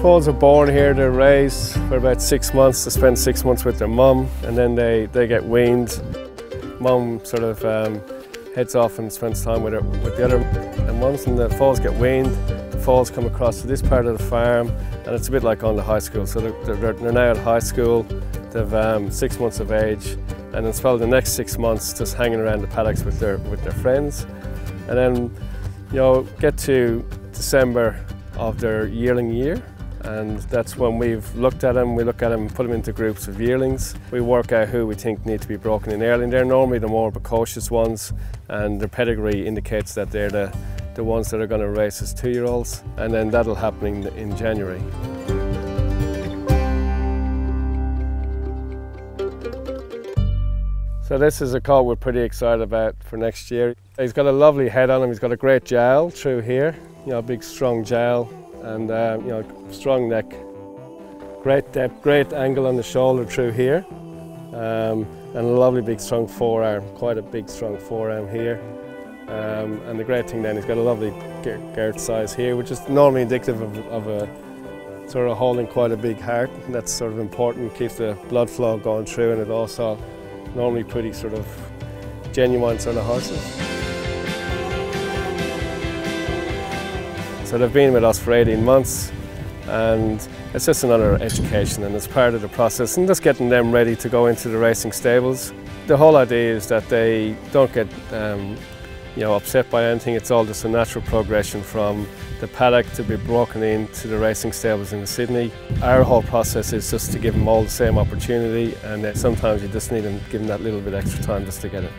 Foals are born here, they're raised for about six months. They spend six months with their mum and then they, they get weaned. Mum sort of um, heads off and spends time with, with the other and once the foals get weaned, the foals come across to this part of the farm and it's a bit like on the high school. So they're, they're, they're now at high school, they've um, six months of age and then spend the next six months just hanging around the paddocks with their, with their friends. And then, you know, get to December of their yearling year and that's when we've looked at them, we look at them, put them into groups of yearlings. We work out who we think need to be broken in early, and they're normally the more precocious ones, and their pedigree indicates that they're the, the ones that are going to race as two-year-olds, and then that'll happen in, in January. So this is a colt we're pretty excited about for next year. He's got a lovely head on him, he's got a great jowl through here, you know, a big strong jowl, and uh, you know strong neck, great depth, great angle on the shoulder through here, um, and a lovely big strong forearm, quite a big strong forearm here. Um, and the great thing then, he's got a lovely girth size here, which is normally indicative of, of a sort of holding quite a big heart. And that's sort of important, keeps the blood flow going through, and it also normally pretty sort of genuine sort of horses. So they've been with us for 18 months and it's just another education and it's part of the process and just getting them ready to go into the racing stables. The whole idea is that they don't get um, you know, upset by anything, it's all just a natural progression from the paddock to be broken into the racing stables in Sydney. Our whole process is just to give them all the same opportunity and sometimes you just need to give them that little bit extra time just to get it.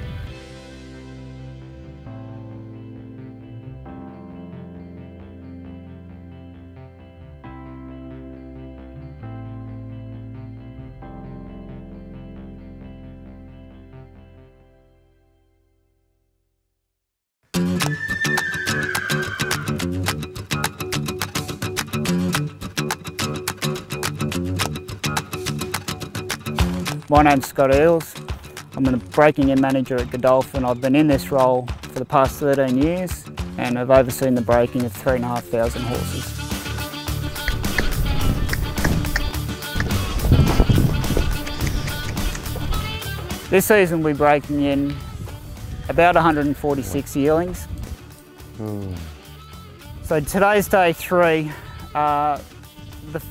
My name's Scott Earls. I'm a breaking in manager at Godolphin. I've been in this role for the past 13 years and I've overseen the breaking of 3,500 horses. This season we're breaking in about 146 yearlings. Mm. So today's day three. Uh, the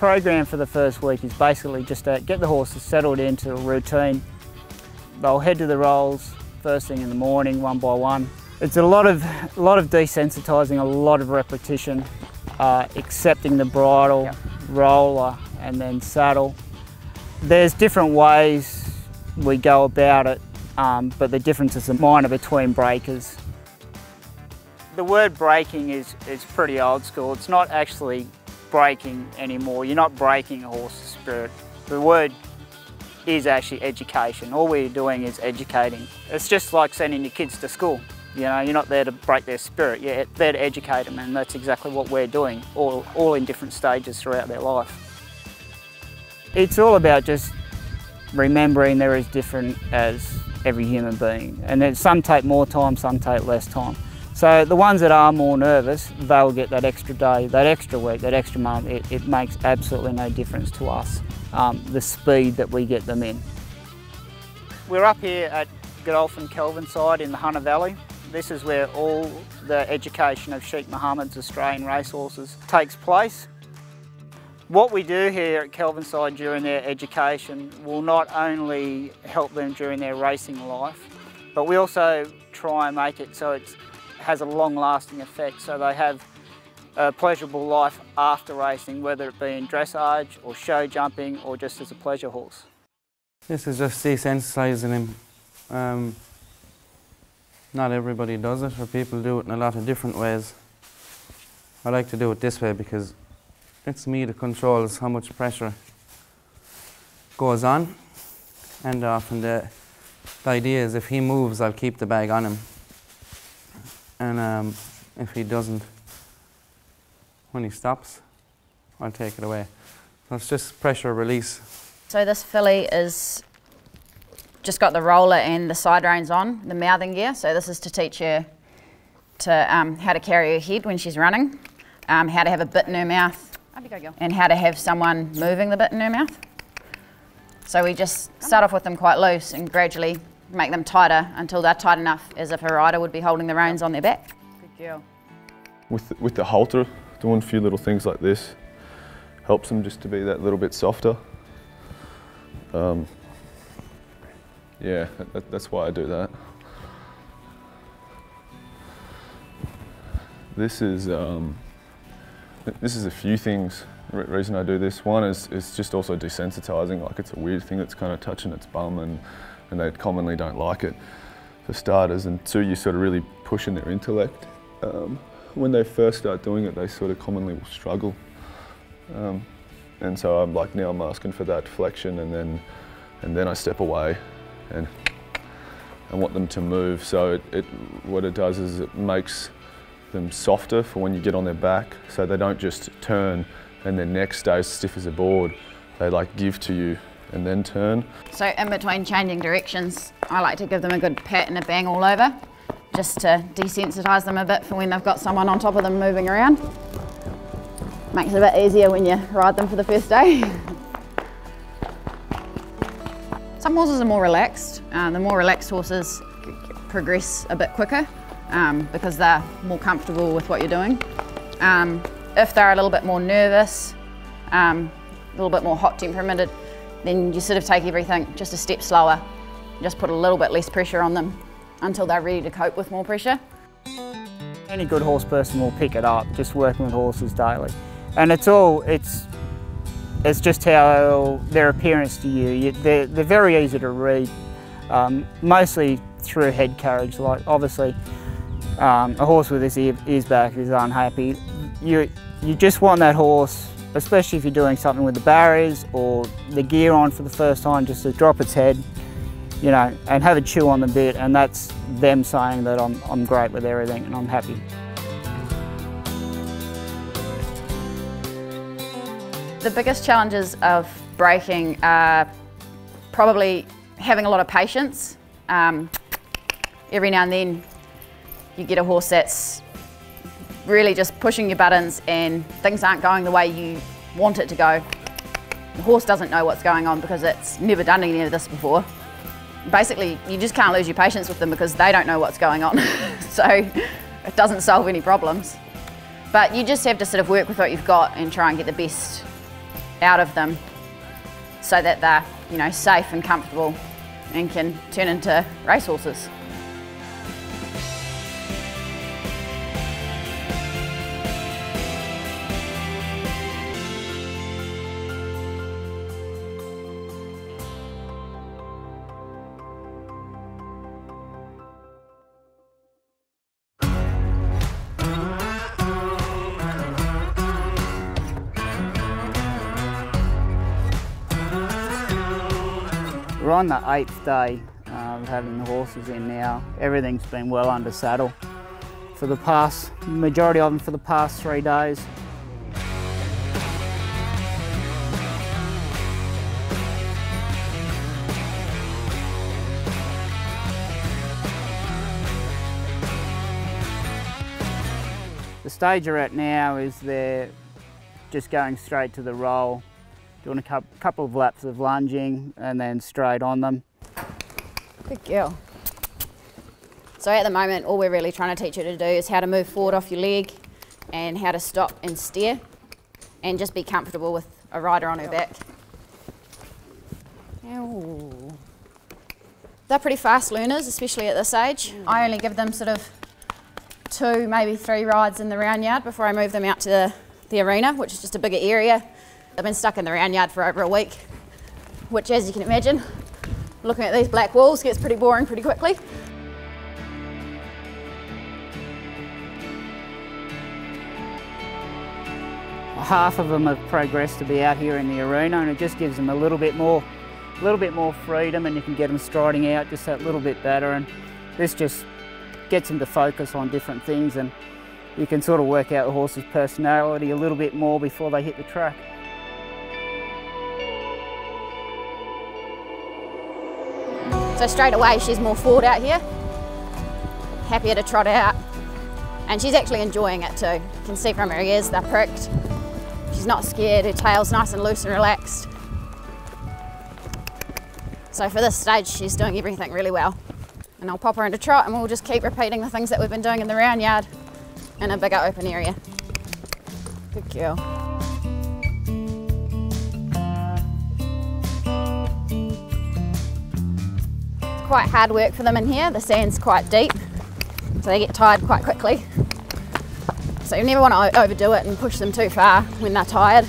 program for the first week is basically just to get the horses settled into a routine. They'll head to the rolls first thing in the morning, one by one. It's a lot of, a lot of desensitising, a lot of repetition, uh, accepting the bridle, yep. roller and then saddle. There's different ways we go about it, um, but the differences are minor between breakers. The word breaking is, is pretty old school. It's not actually breaking anymore. You're not breaking a horse's spirit. The word is actually education. All we're doing is educating. It's just like sending your kids to school. You know, you're not there to break their spirit, you're there to educate them and that's exactly what we're doing, all, all in different stages throughout their life. It's all about just remembering they're as different as every human being and then some take more time, some take less time. So the ones that are more nervous, they'll get that extra day, that extra week, that extra month. It, it makes absolutely no difference to us, um, the speed that we get them in. We're up here at Godolphin Kelvinside in the Hunter Valley. This is where all the education of Sheikh Mohammed's Australian racehorses takes place. What we do here at Kelvinside during their education will not only help them during their racing life, but we also try and make it so it's has a long lasting effect so they have a pleasurable life after racing, whether it be in dressage or show jumping or just as a pleasure horse. This is just desensitising him. Um, not everybody does it or people do it in a lot of different ways. I like to do it this way because it's me that controls how much pressure goes on and often the, the idea is if he moves I'll keep the bag on him and um, if he doesn't, when he stops, I'll take it away. So it's just pressure release. So this filly is just got the roller and the side reins on, the mouthing gear. So this is to teach her to um, how to carry her head when she's running, um, how to have a bit in her mouth, and how to have someone moving the bit in her mouth. So we just start off with them quite loose and gradually make them tighter until they're tight enough as if a rider would be holding the reins on their back. Good girl. With the, with the halter, doing a few little things like this helps them just to be that little bit softer. Um, yeah, that, that's why I do that. This is um, this is a few things. The reason I do this one is is just also desensitizing. Like it's a weird thing that's kind of touching its bum, and and they commonly don't like it. For starters, and two, you sort of really pushing their intellect. Um, when they first start doing it, they sort of commonly will struggle. Um, and so I'm like now I'm asking for that flexion, and then and then I step away, and I want them to move. So it, it what it does is it makes them softer for when you get on their back, so they don't just turn and their neck stays stiff as a board. They like give to you and then turn. So in between changing directions, I like to give them a good pat and a bang all over, just to desensitise them a bit for when they've got someone on top of them moving around. Makes it a bit easier when you ride them for the first day. Some horses are more relaxed. Uh, the more relaxed horses progress a bit quicker um, because they're more comfortable with what you're doing. Um, if they're a little bit more nervous, um, a little bit more hot temperamented, then you sort of take everything just a step slower. Just put a little bit less pressure on them until they're ready to cope with more pressure. Any good horse person will pick it up, just working with horses daily. And it's all, it's it's just how their appearance to you. you they're, they're very easy to read, um, mostly through head carriage. Like obviously, um, a horse with his ear, ears back is unhappy. You you just want that horse, especially if you're doing something with the barriers or the gear on for the first time, just to drop its head, you know, and have a chew on the bit, and that's them saying that I'm I'm great with everything and I'm happy. The biggest challenges of breaking are probably having a lot of patience. Um, every now and then you get a horse that's really just pushing your buttons and things aren't going the way you want it to go. The horse doesn't know what's going on because it's never done any of this before. Basically, you just can't lose your patience with them because they don't know what's going on. so it doesn't solve any problems. But you just have to sort of work with what you've got and try and get the best out of them so that they're you know safe and comfortable and can turn into racehorses. We're on the eighth day uh, of having the horses in now. Everything's been well under saddle for the past, majority of them for the past three days. The stage you're at now is they're just going straight to the roll, doing a couple of laps of lunging and then straight on them. Good girl. So at the moment, all we're really trying to teach her to do is how to move forward off your leg and how to stop and steer and just be comfortable with a rider on her back. They're pretty fast learners, especially at this age. I only give them sort of two, maybe three rides in the round yard before I move them out to the, the arena, which is just a bigger area. They've been stuck in the round yard for over a week, which as you can imagine, looking at these black walls gets pretty boring pretty quickly. Half of them have progressed to be out here in the arena and it just gives them a little bit more a little bit more freedom and you can get them striding out just that little bit better and this just gets them to focus on different things and you can sort of work out the horse's personality a little bit more before they hit the track. So straight away she's more forward out here, happier to trot out. And she's actually enjoying it too. You can see from her ears, they're pricked. She's not scared, her tail's nice and loose and relaxed. So for this stage, she's doing everything really well. And I'll pop her into trot and we'll just keep repeating the things that we've been doing in the round yard in a bigger open area. Good girl. Quite hard work for them in here. The sand's quite deep, so they get tired quite quickly. So you never want to overdo it and push them too far when they're tired.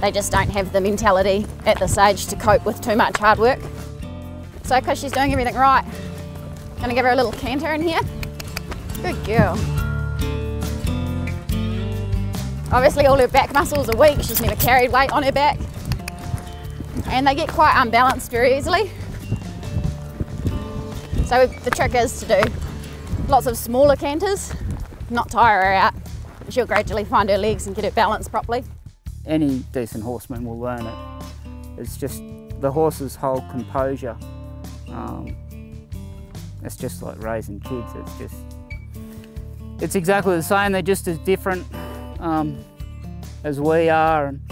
They just don't have the mentality at this age to cope with too much hard work. So because she's doing everything right, gonna give her a little canter in here. Good girl. Obviously all her back muscles are weak, she's never carried weight on her back. And they get quite unbalanced very easily. So the trick is to do lots of smaller canters, not tire her out. She'll gradually find her legs and get her balance properly. Any decent horseman will learn it. It's just the horse's whole composure. Um, it's just like raising kids. It's just, it's exactly the same. They're just as different um, as we are. And,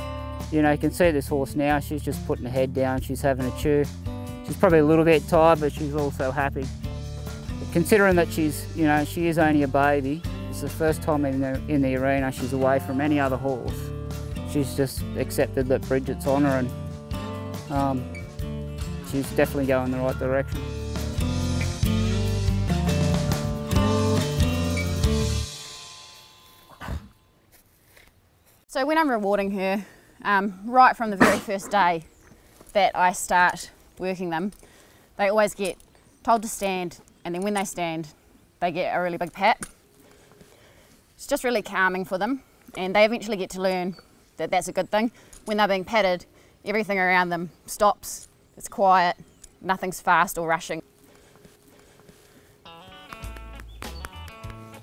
you know, you can see this horse now, she's just putting her head down, she's having a chew. She's probably a little bit tired, but she's also happy. Considering that she's, you know, she is only a baby, it's the first time in the, in the arena she's away from any other horse. She's just accepted that Bridget's on her and um, she's definitely going in the right direction. So when I'm rewarding her, um, right from the very first day that I start working them, they always get told to stand and then when they stand, they get a really big pat. It's just really calming for them and they eventually get to learn that that's a good thing. When they're being patted, everything around them stops, it's quiet, nothing's fast or rushing.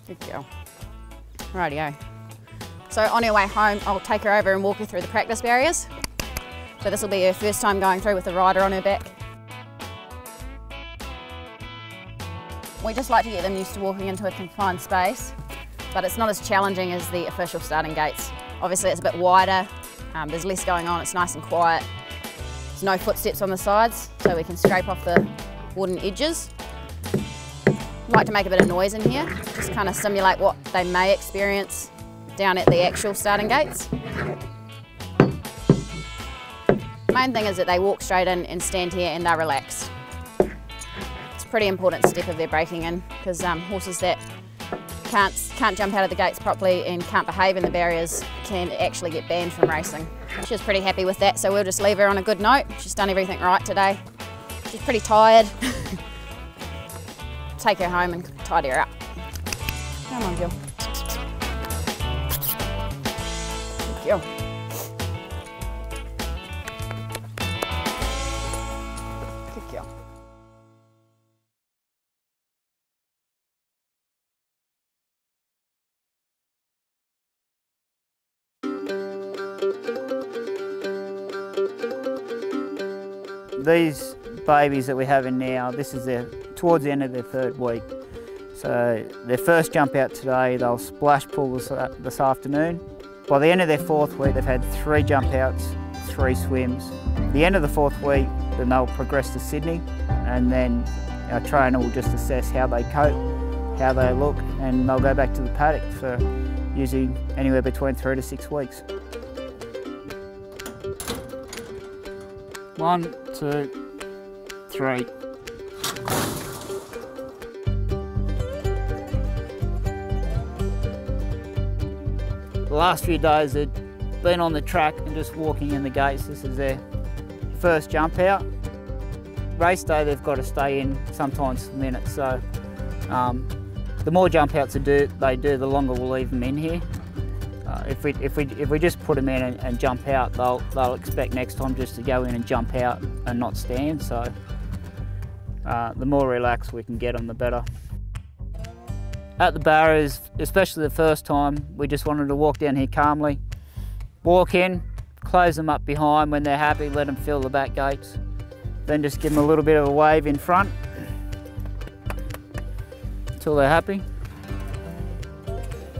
Good girl. Rightio. So on her way home, I'll take her over and walk her through the practice barriers. So this will be her first time going through with the rider on her back. We just like to get them used to walking into a confined space, but it's not as challenging as the official starting gates. Obviously it's a bit wider, um, there's less going on, it's nice and quiet. There's no footsteps on the sides, so we can scrape off the wooden edges. like to make a bit of noise in here, just kind of simulate what they may experience down at the actual starting gates. Main thing is that they walk straight in and stand here and they're relaxed. It's a pretty important step of their breaking in because um, horses that can't, can't jump out of the gates properly and can't behave in the barriers can actually get banned from racing. She was pretty happy with that so we'll just leave her on a good note. She's done everything right today. She's pretty tired. Take her home and tidy her up. Come on, Jill. Good girl. These babies that we're having now, this is their towards the end of their third week. So their first jump out today, they'll splash pull this, uh, this afternoon. By the end of their fourth week, they've had three jump outs, three swims. The end of the fourth week, then they'll progress to Sydney, and then our trainer will just assess how they cope, how they look, and they'll go back to the paddock for usually anywhere between three to six weeks. One, two, three. The last few days they'd been on the track and just walking in the gates. This is their first jump out. Race day they've got to stay in sometimes for minutes. So um, the more jump outs they do, they do, the longer we'll leave them in here. Uh, if we if we if we just put them in and, and, jump out, they'll they'll expect next time just to go in and jump out and not stand. So uh, the more relaxed we can get them, the better. at the barriers, especially the first time, we just wanted to walk down here calmly, walk in, close them up behind when they're happy, let them fill the back gates, then just give them a little bit of a wave in front until they're happy.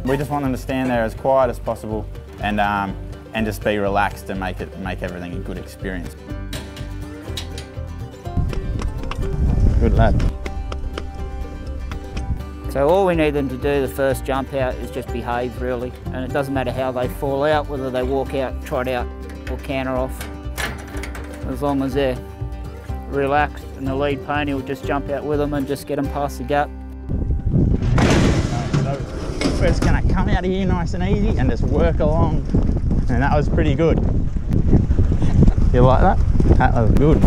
We just want them to stand there as quiet as possible and, um, and just be relaxed and make, it, make everything a good experience. Good lad. So all we need them to do the first jump out is just behave really and it doesn't matter how they fall out, whether they walk out, trot out or canter off. As long as they're relaxed and the lead pony will just jump out with them and just get them past the gap. So we're gonna come out of here nice and easy and just work along. And that was pretty good. You like that? That was good.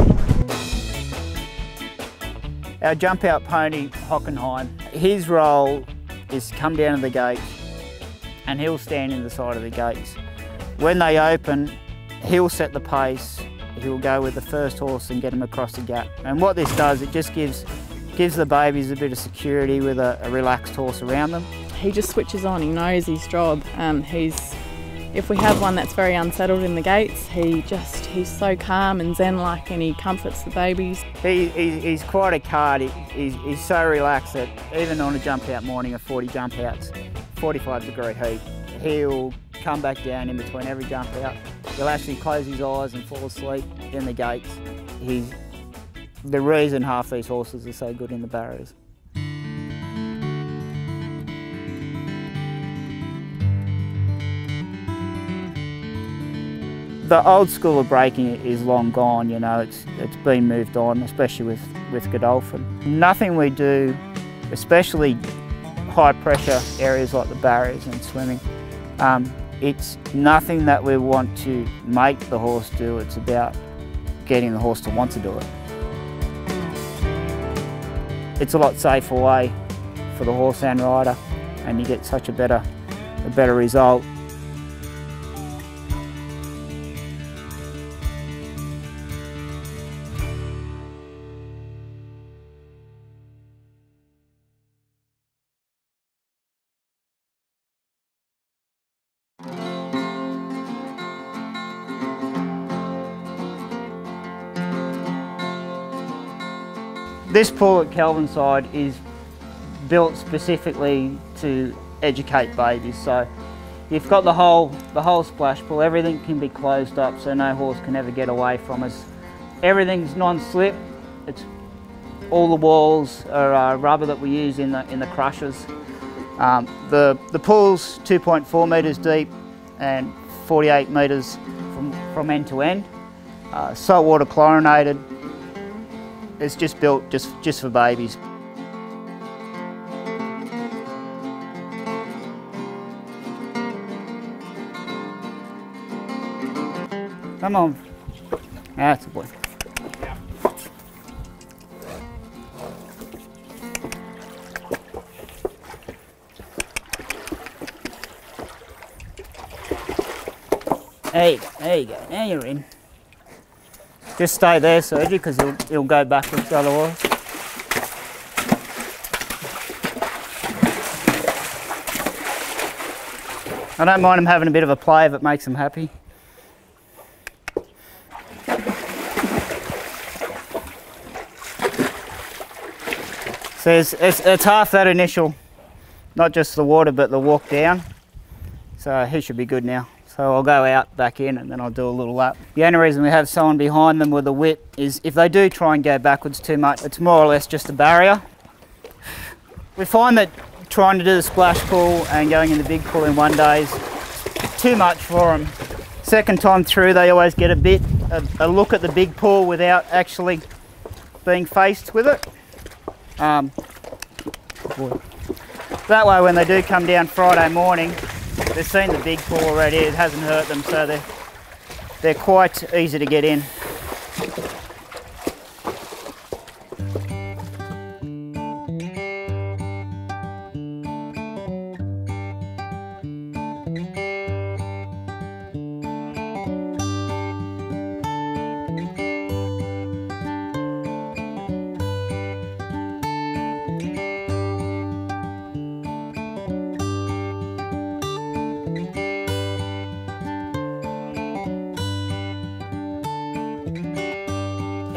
Our jump out pony, Hockenheim, his role is to come down to the gates and he'll stand in the side of the gates. When they open, he'll set the pace, he'll go with the first horse and get him across the gap. And what this does, it just gives gives the babies a bit of security with a, a relaxed horse around them. He just switches on, he knows his job. Um, he's if we have one that's very unsettled in the gates, he just, he's so calm and zen-like and he comforts the babies. He, he, he's quite a card. He, he's, he's so relaxed that even on a jump out morning of 40 jump outs, 45 degree heat, he'll come back down in between every jump out. He'll actually close his eyes and fall asleep in the gates. He's the reason half these horses are so good in the barriers. The old school of breaking is long gone, you know, it's, it's been moved on, especially with, with Godolphin. Nothing we do, especially high pressure areas like the barriers and swimming, um, it's nothing that we want to make the horse do, it's about getting the horse to want to do it. It's a lot safer way for the horse and rider and you get such a better, a better result. This pool at Kelvinside is built specifically to educate babies. So you've got the whole, the whole splash pool, everything can be closed up so no horse can ever get away from us. Everything's non-slip, it's all the walls are uh, rubber that we use in the, in the crushers. Um, the, the pool's 2.4 metres deep and 48 metres from, from end to end. Uh, saltwater chlorinated, it's just built just, just for babies. Come on. That's a boy. There you go, there you go, now you're in. Just stay there, Sergi, because he'll, he'll go backwards otherwise. I don't mind him having a bit of a play if it makes him happy. So it's, it's, it's half that initial, not just the water, but the walk down. So he should be good now. So I'll go out, back in, and then I'll do a little lap. The only reason we have someone behind them with a whip is if they do try and go backwards too much, it's more or less just a barrier. We find that trying to do the splash pool and going in the big pool in one day is too much for them. Second time through, they always get a bit, a, a look at the big pool without actually being faced with it. Um, that way when they do come down Friday morning, They've seen the big pool already, it hasn't hurt them, so they're, they're quite easy to get in.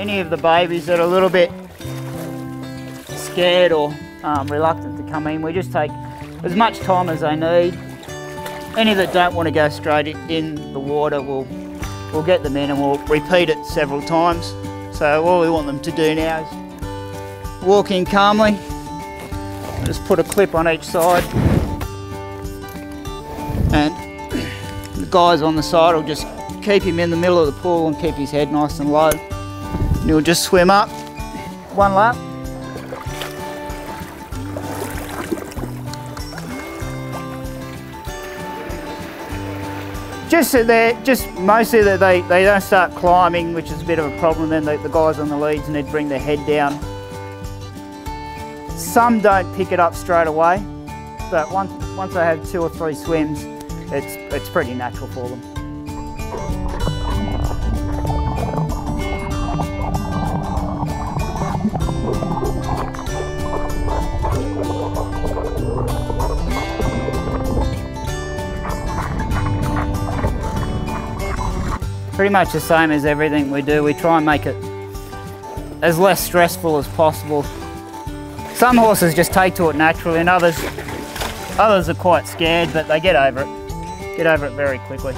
Any of the babies that are a little bit scared or um, reluctant to come in, we just take as much time as they need. Any that don't want to go straight in the water, we'll, we'll get them in and we'll repeat it several times. So all we want them to do now is walk in calmly, just put a clip on each side and the guys on the side will just keep him in the middle of the pool and keep his head nice and low. And he'll just swim up one lap. Just that they're just mostly that they, they don't start climbing, which is a bit of a problem. Then the, the guys on the leads need to bring their head down. Some don't pick it up straight away, but once once they have two or three swims, it's it's pretty natural for them. Pretty much the same as everything we do. We try and make it as less stressful as possible. Some horses just take to it naturally and others others are quite scared but they get over it. Get over it very quickly.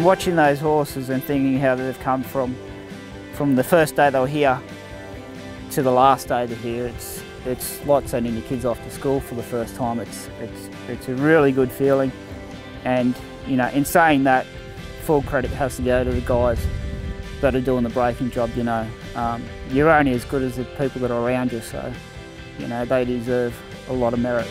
Watching those horses and thinking how they've come from from the first day they were here to the last day they're here, it's it's like sending your kids off to school for the first time. It's it's it's a really good feeling, and you know, in saying that, full credit has to go to the guys that are doing the breaking job. You know, um, you're only as good as the people that are around you, so you know they deserve a lot of merit.